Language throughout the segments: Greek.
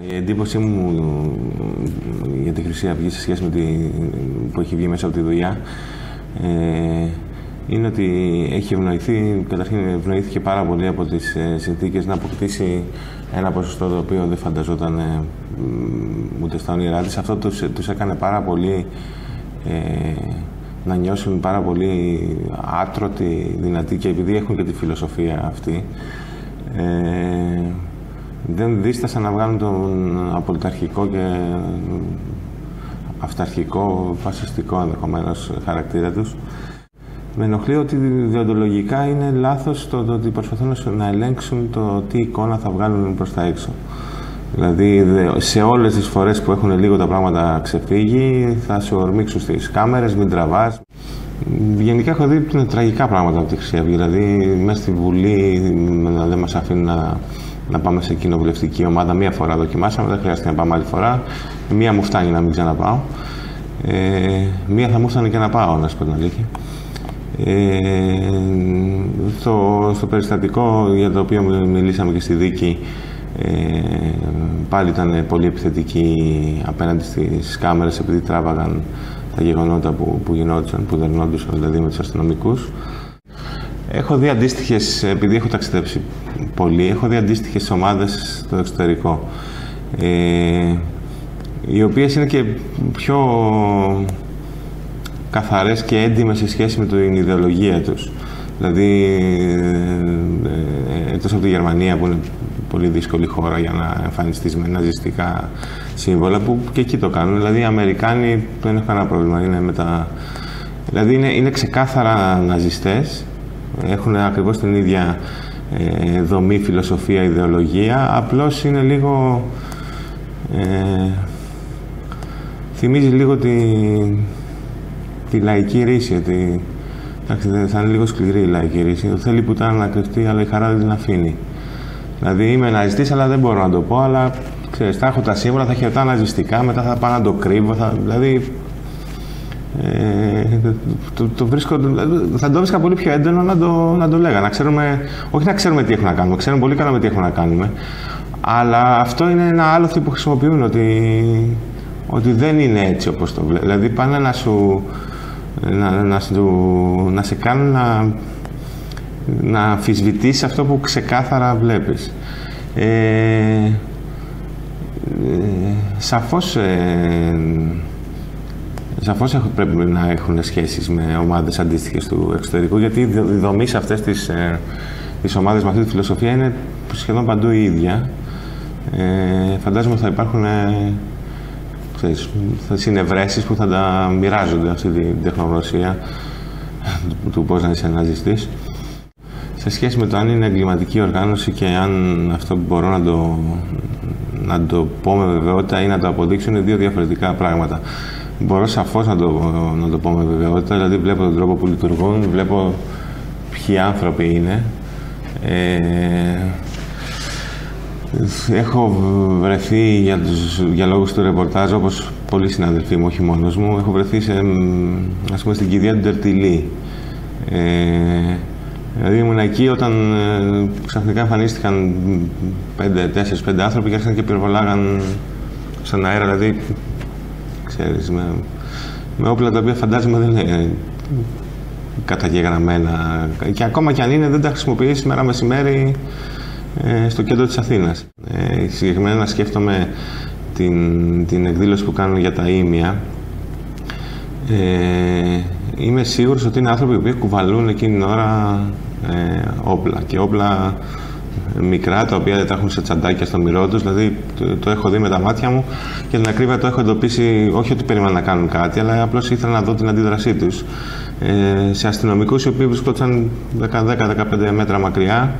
Η εντύπωσή μου για τη Χρυσή Αυγή σε σχέση με τη, που έχει βγει μέσα από τη δουλειά ε, είναι ότι έχει ευνοηθεί, καταρχήν ευνοήθηκε πάρα πολύ από τις ε, συνθήκες να αποκτήσει ένα ποσοστό το οποίο δεν φανταζόταν ε, ούτε στα όνειρά της. Αυτό τους, τους έκανε πάρα πολύ ε, να νιώσουν πάρα πολύ άτρωτοι, δυνατοί και επειδή έχουν και τη φιλοσοφία αυτή ε, δεν δίστασαν να βγάλουν τον απολυταρχικό και αυταρχικό, φασιστικό ενδεχομένως χαρακτήρα τους. Με ενοχλεί ότι διοντολογικά είναι λάθος το, ότι προσπαθούν να ελέγξουν το τι εικόνα θα βγάλουν προς τα έξω. Δηλαδή σε όλες τις φορές που έχουν λίγο τα πράγματα ξεφύγει θα σε ορμήξουν στις κάμερες, μην τραβάς. Γενικά έχω δει τραγικά πράγματα από τη Χρυσή Αυγή. Δηλαδή μέσα στη Βουλή δεν μας αφήνουν να να πάμε σε κοινοβουλευτική ομάδα. Μία φορά δοκιμάσαμε, δεν χρειάζεται να πάμε άλλη φορά. Μία μου φτάνει να μην ξαναπάω. Ε, μία θα μου φτάνει και να πάω, να σου πω την αλήθεια. Ε, στο, στο περιστατικό για το οποίο μιλήσαμε και στη δίκη ε, πάλι ήταν πολύ επιθετική απέναντι στις κάμερες επειδή τράβαγαν τα γεγονότα που, που γινόντουσαν, που δερνόντουσαν δηλαδή με τους αστυνομικούς. Έχω δει αντίστοιχες, επειδή έχω ταξιδέψει πολύ, έχω δει αντίστοιχες ομάδες στο εξωτερικό. Ε, οι οποίες είναι και πιο καθαρές και έντιμες σε σχέση με την ιδεολογία τους. Δηλαδή, ε, εκτός από τη Γερμανία που είναι πολύ δύσκολη χώρα για να εμφανιστείς με ναζιστικά σύμβολα που και εκεί το κάνουν. Δηλαδή οι Αμερικάνοι δεν έχουν κανένα πρόβλημα. Είναι με τα... Δηλαδή είναι, είναι ξεκάθαρα ναζιστές έχουν ακριβώς την ίδια ε, δομή, φιλοσοφία, ιδεολογία, απλώς είναι λίγο... Ε, θυμίζει λίγο τη, τη λαϊκή ρίση, ότι εντάξει, θα είναι λίγο σκληρή η λαϊκή ρίση. Θέλει που ήταν να κρυφτεί, αλλά η χαρά δεν την αφήνει. Δηλαδή είμαι ναζιστής, αλλά δεν μπορώ να το πω, αλλά ξέρεις, θα έχω τα σύμβολα, θα χαιρετάω ναζιστικά, μετά θα πάω να το κρύβω, θα, δηλαδή ε, το, το βρίσκω, θα το βρίσκα πολύ πιο έντονο να το, να το λέγα. Να ξέρουμε, όχι να ξέρουμε τι έχουμε να κάνουμε, ξέρουμε πολύ καλά με τι έχουμε να κάνουμε. Αλλά αυτό είναι ένα άλλο που χρησιμοποιούν, ότι, ότι δεν είναι έτσι όπως το βλέπουν. Δηλαδή πάνε να σου, να, να, να σε κάνουν να, να αμφισβητήσει αυτό που ξεκάθαρα βλέπεις. Ε, ε, σαφώς ε, Σαφώς πρέπει να έχουν σχέσεις με ομάδες αντίστοιχες του εξωτερικού, γιατί η δομή σε αυτές τι τις ε, ομάδε με αυτή τη φιλοσοφία είναι σχεδόν παντού η ίδια. Ε, φαντάζομαι ότι θα υπάρχουν ε, συνευρέσεις που θα τα μοιράζονται αυτή την τεχνογνωσία του πώς να είσαι ναζιστής. Σε σχέση με το αν είναι εγκληματική οργάνωση και αν αυτό μπορώ να το, να το πω με βεβαιότητα ή να το αποδείξω είναι δύο διαφορετικά πράγματα. Μπορώ σαφώς να το, να το πω με βεβαιότητα. Δηλαδή, βλέπω τον τρόπο που λειτουργούν, βλέπω ποιοι άνθρωποι είναι. Ε, έχω βρεθεί για, τους, για λόγους του ρεπορτάζ, όπως πολλοί συναδελφοί μου, όχι μόνος μου, έχω βρεθεί σε, ας πούμε, στην κηδεία του Τερτιλή. Ε, δηλαδή ήμουν εκεί όταν ε, ξαφνικά εμφανίστηκαν 5-4-5 άνθρωποι και άρχισαν και πυροβολάγαν στον αέρα, δηλαδή ξέρεις, με, με όπλα τα οποία φαντάζομαι δεν είναι καταγεγραμμένα. Και ακόμα κι αν είναι, δεν τα χρησιμοποιείς σήμερα μεσημέρι ε, στο κέντρο της Αθήνας. Ε, συγκεκριμένα σκέφτομαι την, την εκδήλωση που κάνουν για τα ίμια. Ε, είμαι σίγουρος ότι είναι άνθρωποι που κουβαλούν εκείνη την ώρα ε, όπλα και όπλα μικρά τα οποία δεν τα έχουν σε τσαντάκια στο μυρό τους. Δηλαδή το, το, έχω δει με τα μάτια μου και την ακρίβεια το έχω εντοπίσει. Όχι ότι περίμενα να κάνουν κάτι, αλλά απλώς ήθελα να δω την αντίδρασή τους. Ε, σε αστυνομικούς οι οποίοι βρισκόταν 10-15 μέτρα μακριά,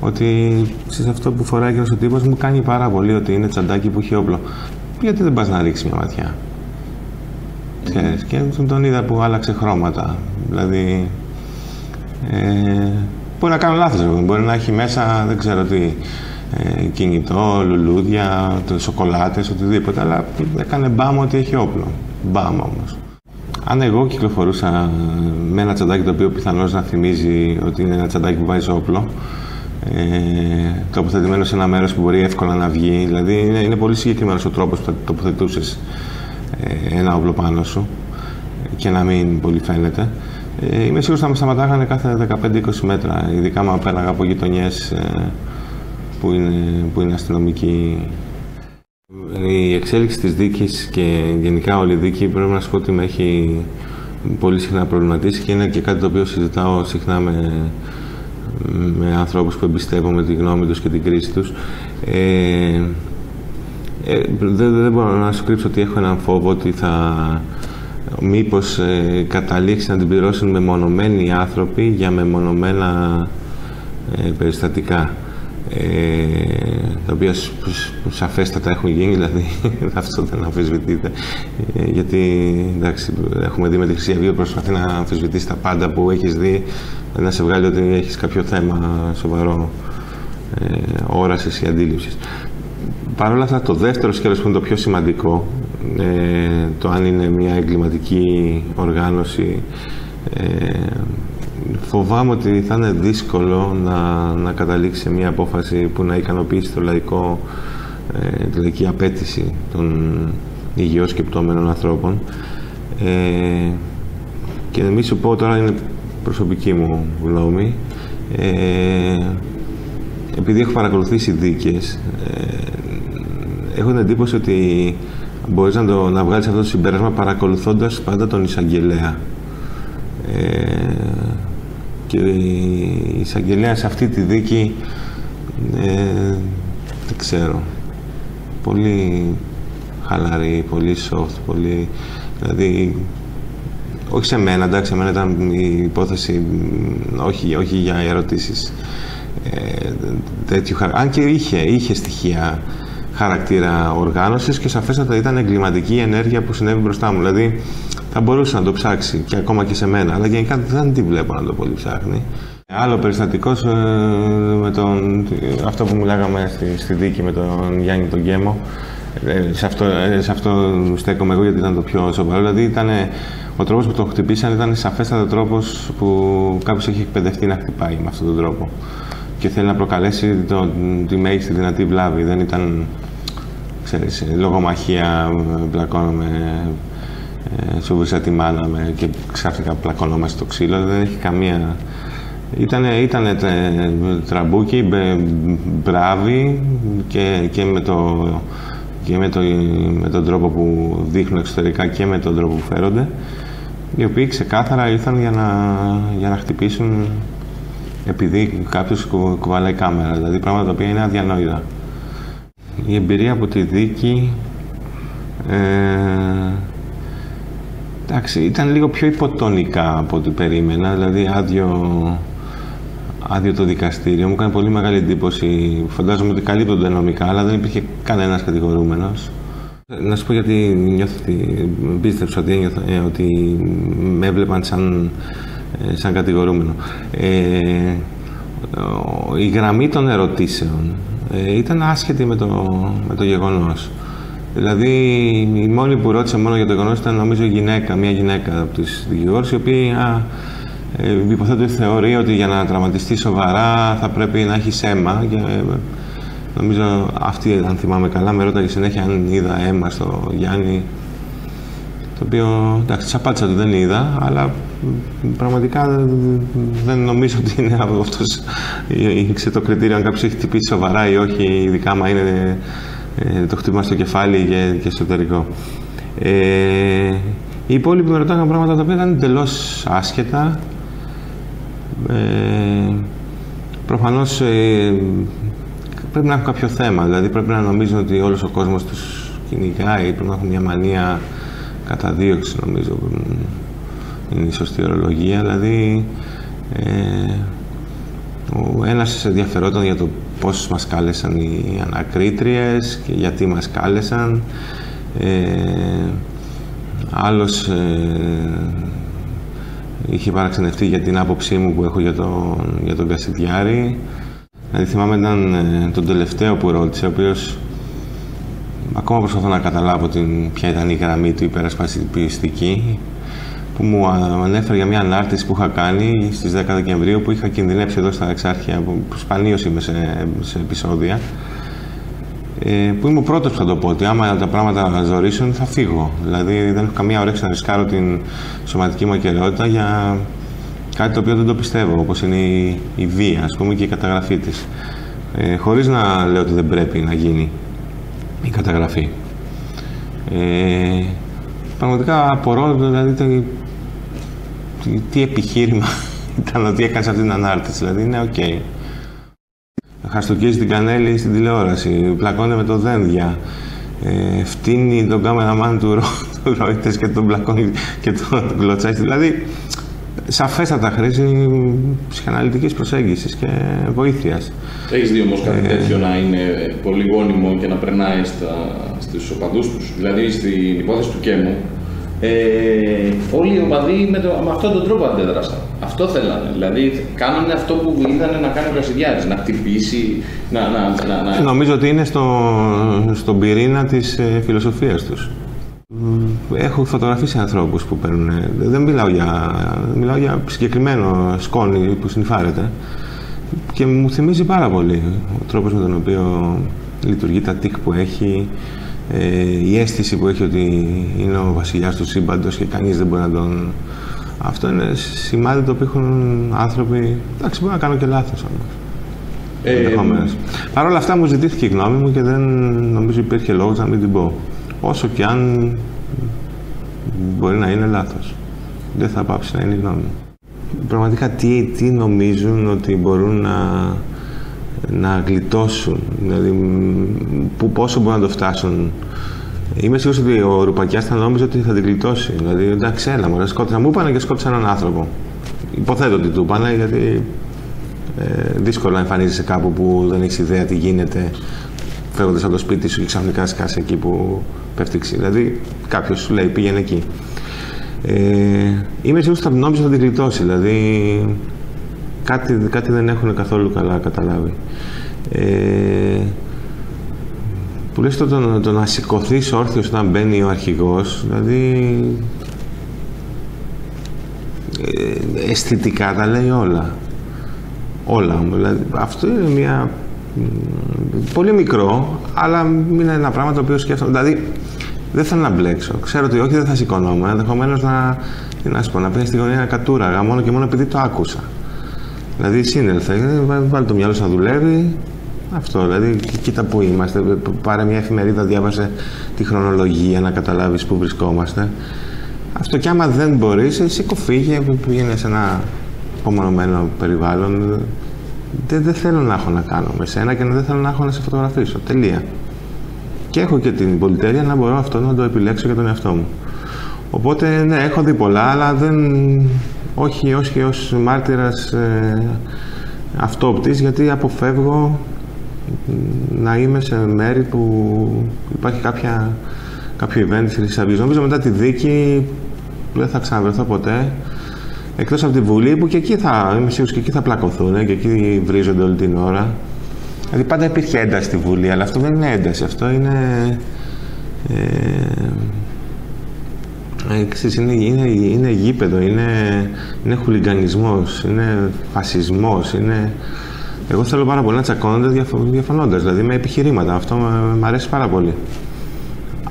ότι σε αυτό που φοράει και ο τύπο μου κάνει πάρα πολύ ότι είναι τσαντάκι που έχει όπλο. Γιατί δεν πας να ρίξεις μια ματιά; Mm. Και τον είδα που άλλαξε χρώματα. Δηλαδή. Ε, Μπορεί να κάνω λάθος, μπορεί να έχει μέσα, δεν ξέρω τι, ε, κινητό, λουλούδια, σοκολάτες, οτιδήποτε, αλλά έκανε μπάμ ότι έχει όπλο. Μπάμ όμως. Αν εγώ κυκλοφορούσα με ένα τσαντάκι το οποίο πιθανώς να θυμίζει ότι είναι ένα τσαντάκι που βάζει όπλο, ε, τοποθετημένο σε ένα μέρος που μπορεί εύκολα να βγει. Δηλαδή είναι, είναι πολύ συγκεκριμένος ο τρόπος που θα τοποθετούσες ε, ένα όπλο πάνω σου και να μην πολύ φαίνεται. Ε, είμαι σίγουρος θα με σταματάγανε κάθε 15-20 μέτρα, ειδικά αν πέραγα από γειτονιές ε, που, είναι, που είναι αστυνομικοί. Η εξέλιξη της δίκης και γενικά όλη η δίκη πρέπει να σου πω ότι με έχει πολύ συχνά προβληματίσει και είναι και κάτι το οποίο συζητάω συχνά με, με ανθρώπους που εμπιστεύομαι τη γνώμη τους και την κρίση τους. Ε, ε, δεν, δεν μπορώ να σου κρύψω ότι έχω έναν φόβο ότι θα μήπως ε, καταλήξει να την πληρώσουν μεμονωμένοι άνθρωποι για μεμονωμένα ε, περιστατικά ε, τα οποία σαφέστατα έχουν γίνει, δηλαδή αυτό δεν αμφισβητείται. Ε, γιατί εντάξει, έχουμε δει με τη Χρυσή Αυγή προσπαθεί να αμφισβητήσει τα πάντα που έχεις δει, να σε βγάλει ότι έχεις κάποιο θέμα σοβαρό ε, όρασης ή αντίληψης. Παρ' όλα αυτά, το δεύτερο σκέλος που είναι το πιο σημαντικό, ε, το αν είναι μια εγκληματική οργάνωση, ε, φοβάμαι ότι θα είναι δύσκολο να, να καταλήξει σε μια απόφαση που να ικανοποιήσει το λαϊκό, ε, τη λαϊκή απέτηση των υγιώς σκεπτόμενων ανθρώπων. Ε, και να μην σου πω τώρα είναι προσωπική μου γνώμη. Ε, επειδή έχω παρακολουθήσει δίκες, ε, έχω την εντύπωση ότι μπορείς να, το, να βγάλεις αυτό το συμπέρασμα παρακολουθώντας πάντα τον εισαγγελέα. Ε, και η εισαγγελέα σε αυτή τη δίκη ε, δεν ξέρω πολύ χαλαρή, πολύ soft, πολύ δηλαδή όχι σε μένα, εντάξει, εμένα ήταν η υπόθεση όχι, όχι για ερωτήσεις ε, τέτοιου Αν και είχε, είχε στοιχεία χαρακτήρα οργάνωσης και σαφέστατα ήταν εγκληματική ενέργεια που συνέβη μπροστά μου. Δηλαδή θα μπορούσε να το ψάξει και ακόμα και σε μένα, αλλά γενικά δεν τη βλέπω να το πολύ ψάχνει. Άλλο περιστατικός ε, με τον, αυτό που μιλάγαμε στη, στη δίκη με τον Γιάννη τον Γκέμο. Ε, σε, αυτό, ε, σε αυτό στέκομαι εγώ γιατί ήταν το πιο σοβαρό. Δηλαδή ήταν, ο τρόπος που τον χτυπήσαν ήταν σαφέστατα τρόπος που κάποιος έχει εκπαιδευτεί να χτυπάει με αυτόν τον τρόπο. Και θέλει να προκαλέσει το, τη μέγιστη δυνατή βλάβη. Δεν ήταν ξέρεις, λογομαχία, μπλακώνομαι ε, σου βρίσκα τη μάνα με και ξαφνικά πλακώνω μέσα στο ξύλο. Δεν έχει καμία... Ήτανε, ήτανε τραμπούκοι, μπράβοι και, και, με το, και με, το, με τον τρόπο που δείχνουν εξωτερικά και με τον τρόπο που φέρονται οι οποίοι ξεκάθαρα ήρθαν για να, για να χτυπήσουν επειδή κάποιος κουβαλάει κάμερα, δηλαδή πράγματα τα οποία είναι αδιανόητα. Η εμπειρία από τη δίκη ε, Εντάξει, ήταν λίγο πιο υποτονικά από ό,τι περίμενα, δηλαδή άδειο, άδειο το δικαστήριο. Μου έκανε πολύ μεγάλη εντύπωση. Φαντάζομαι ότι καλύπτονται νομικά, αλλά δεν υπήρχε κανένας κατηγορούμενος. Να σου πω γιατί νιώθω ότι πίστεψα ότι, ένιωθα, ε, ότι με έβλεπαν σαν, ε, σαν κατηγορούμενο. Ε, η γραμμή των ερωτήσεων ε, ήταν άσχετη με το, με το γεγονός. Δηλαδή, η μόνη που ρώτησε μόνο για το γεγονός ήταν νομίζω γυναίκα, μια γυναίκα από τις δικηγόρου, η οποία ε, υποθέτω θεωρεί ότι για να τραυματιστεί σοβαρά θα πρέπει να έχει αίμα. Και, ε, νομίζω αυτή, αν θυμάμαι καλά, με ρώταγε συνέχεια αν είδα αίμα στο Γιάννη. Το οποίο εντάξει, τη απάντησα ότι δεν είδα, αλλά πραγματικά δεν νομίζω ότι είναι αυτό το κριτήριο αν κάποιος έχει χτυπήσει σοβαρά ή όχι, ειδικά άμα είναι ε, το χτύπημα στο κεφάλι και, και εσωτερικό. Ε, οι υπόλοιποι με ρωτάγαν πράγματα τα οποία ήταν εντελώς άσχετα. Ε, προφανώς ε, πρέπει να έχουν κάποιο θέμα, δηλαδή πρέπει να νομίζουν ότι όλος ο κόσμος τους κυνηγάει, πρέπει να έχουν μια μανία καταδίωξη νομίζω είναι η σωστή ορολογία, δηλαδή ε, ο ένας ενδιαφερόταν για το πώς μας κάλεσαν οι ανακρίτριες και γιατί μας κάλεσαν. Ε, άλλος ε, είχε παραξενευτεί για την άποψή μου που έχω για τον, για τον Κασιδιάρη. Δηλαδή θυμάμαι ήταν ε, τον τελευταίο που ρώτησε, ο οποίος ακόμα προσπαθώ να καταλάβω την, ποια ήταν η γραμμή του υπερασπαστική. Που μου ανέφερε για μια ανάρτηση που είχα κάνει στις 10 Δεκεμβρίου που είχα κινδυνεύσει εδώ στα Εξάρχεια, που σπανίως είμαι σε, σε επεισόδια ε, που είμαι ο πρώτος που θα το πω ότι άμα τα πράγματα ζωρίσουν θα φύγω. Δηλαδή δεν έχω καμία όρεξη να ρισκάρω την σωματική μου ακαιρεότητα για κάτι το οποίο δεν το πιστεύω, όπως είναι η, η βία ας πούμε και η καταγραφή της. Ε, χωρίς να λέω ότι δεν πρέπει να γίνει η καταγραφή. Ε, πραγματικά απορώ δηλαδή τι, τι επιχείρημα ήταν ότι έκανες αυτή την ανάρτηση. Δηλαδή είναι OK. Okay. Χαστουκίζει την Κανέλλη στην τηλεόραση, πλακώνεται με το Δένδια. Ε, φτύνει τον κάμεραμαν του, του και τον πλακώνει και τον κλωτσάει. Δηλαδή, σαφέστατα χρήζει ψυχαναλυτικής προσέγγισης και βοήθειας. Έχεις δει όμως κάτι ε... τέτοιο να είναι πολύ γόνιμο και να περνάει στα, στους οπαδούς τους; Δηλαδή στην υπόθεση του Κέμου, ε, όλοι οι οπαδοί με, το, με αυτόν τον τρόπο αντέδρασαν. Αυτό θέλανε. Δηλαδή, κάνανε αυτό που είδανε να κάνει ο Κρασιδιάρης, να χτυπήσει, να, να, να, να... Νομίζω ότι είναι στο, στον πυρήνα της ε, φιλοσοφίας τους. Έχω φωτογραφίσει ανθρώπους που παίρνουν. Δεν μιλάω για, μιλάω για συγκεκριμένο σκόνη που συνειφάρεται. Και μου θυμίζει πάρα πολύ ο τρόπος με τον οποίο λειτουργεί τα τικ που έχει, ε, η αίσθηση που έχει ότι είναι ο βασιλιάς του σύμπαντος και κανείς δεν μπορεί να τον... Αυτό είναι σημάδι το οποίο έχουν άνθρωποι... Εντάξει, μπορεί να κάνω και λάθος όμως. Ε, Παρ' όλα αυτά μου ζητήθηκε η γνώμη μου και δεν νομίζω υπήρχε λόγος να μην την πω. Όσο και αν μπορεί να είναι λάθος. Δεν θα πάψει να είναι η γνώμη μου. Πραγματικά τι, τι νομίζουν ότι μπορούν να, να γλιτώσουν, δηλαδή που, πόσο μπορούν να το φτάσουν. Είμαι σίγουρος ότι ο Ρουπακιάς θα νόμιζε ότι θα την γλιτώσει. Δηλαδή, εντάξει, έλα μου, σκότωσα. Μου είπανε και σκότωσα έναν άνθρωπο. Υποθέτω ότι του είπανε, γιατί ε, δύσκολα εμφανίζεσαι κάπου που δεν έχεις ιδέα τι γίνεται φεύγοντας από το σπίτι σου και ξαφνικά σκάσει εκεί που πέφτει Δηλαδή, κάποιος σου λέει πήγαινε εκεί. Ε, είμαι σίγουρος ότι θα νόμιζε θα την γλιτώσει. Δηλαδή, κάτι, κάτι δεν έχουν καθόλου καλά καταλάβει. Ε, τουλάχιστον το, το να σηκωθείς όρθιος όταν μπαίνει ο αρχηγός, δηλαδή ε, αισθητικά τα λέει όλα. Όλα. Δηλαδή, αυτό είναι μια πολύ μικρό, αλλά είναι ένα πράγμα το οποίο σκέφτομαι. Δηλαδή, δεν θέλω να μπλέξω. Ξέρω ότι όχι, δεν θα σηκωνόμαι. Ενδεχομένως να, τι να σου πω, να πει στη γωνία ένα κατούρα μόνο και μόνο επειδή το άκουσα. Δηλαδή, σύνελθε, βάλει το μυαλό σου να δουλεύει. Αυτό, δηλαδή, κοίτα που είμαστε. Πάρε μια εφημερίδα, διάβασε τη χρονολογία να καταλάβεις πού βρισκόμαστε. Αυτό και άμα δεν μπορείς, σηκωφύγε, πήγαινε σε ένα απομονωμένο περιβάλλον δεν, δεν θέλω να έχω να κάνω με σένα και δεν θέλω να έχω να σε φωτογραφίσω. Τελεία. Και έχω και την πολυτέλεια να μπορώ αυτό να το επιλέξω για τον εαυτό μου. Οπότε, ναι, έχω δει πολλά, αλλά δεν... Όχι, όχι ως μάρτυρας ε, αυτόπτης, γιατί αποφεύγω να είμαι σε μέρη που υπάρχει κάποια, κάποιο event της Χρυσής Νομίζω μετά τη δίκη δεν θα ξαναβρεθώ ποτέ. Εκτός από τη Βουλή που και εκεί θα, είμαι σίγουρος και εκεί θα πλακωθούν και εκεί βρίζονται όλη την ώρα. Δηλαδή πάντα υπήρχε ένταση στη Βουλή, αλλά αυτό δεν είναι ένταση, αυτό είναι... Ε, ε είναι, είναι, είναι γήπεδο, είναι, είναι χουλιγκανισμός, είναι φασισμός, είναι... Εγώ θέλω πάρα πολύ να τσακώνονται διαφωνώντας, δηλαδή με επιχειρήματα. Αυτό μου αρέσει πάρα πολύ.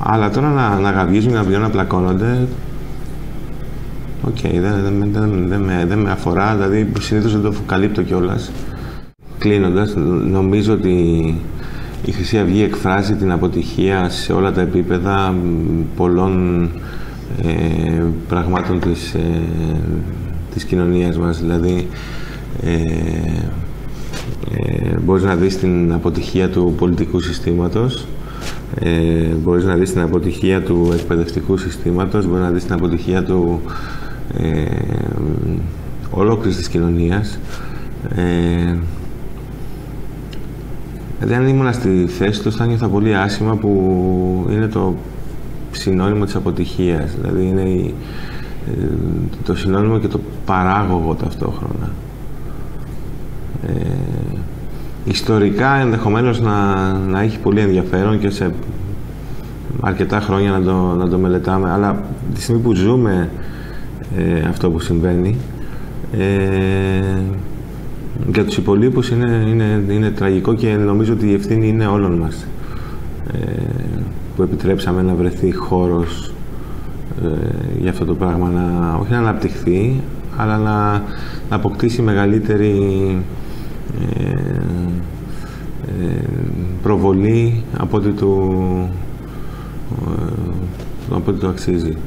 Αλλά τώρα να, να γαβγίζουν και να να πλακώνονται, OK, okay, δεν, δεν, δεν, με, δεν με αφορά, δηλαδή συνήθως δεν το καλύπτω κιόλας. Κλείνοντας, νομίζω ότι η Χρυσή Αυγή εκφράζει την αποτυχία σε όλα τα επίπεδα πολλών ε, πραγμάτων της, ε, της κοινωνίας μας. Δηλαδή, ε, ε, μπορείς να δεις την αποτυχία του πολιτικού συστήματος, ε, μπορείς να δεις την αποτυχία του εκπαιδευτικού συστήματος, μπορείς να δεις την αποτυχία του ε, ολόκληρης της κοινωνίας ε, δηλαδή αν ήμουν στη θέση του θα νιώθα πολύ άσχημα που είναι το συνώνυμο της αποτυχίας. Δηλαδή είναι ε, το συνώνυμο και το παράγωγο ταυτόχρονα. Ε, ιστορικά ενδεχομένως να, να έχει πολύ ενδιαφέρον και σε αρκετά χρόνια να το, να το μελετάμε. Αλλά τη στιγμή που ζούμε ε, αυτό που συμβαίνει. Ε, για τους υπολείπους είναι, είναι, είναι τραγικό και νομίζω ότι η ευθύνη είναι όλων μας. Ε, που επιτρέψαμε να βρεθεί χώρος ε, για αυτό το πράγμα να, όχι να αναπτυχθεί αλλά να, να αποκτήσει μεγαλύτερη ε, ε, προβολή από ό,τι του, από ό,τι το αξίζει.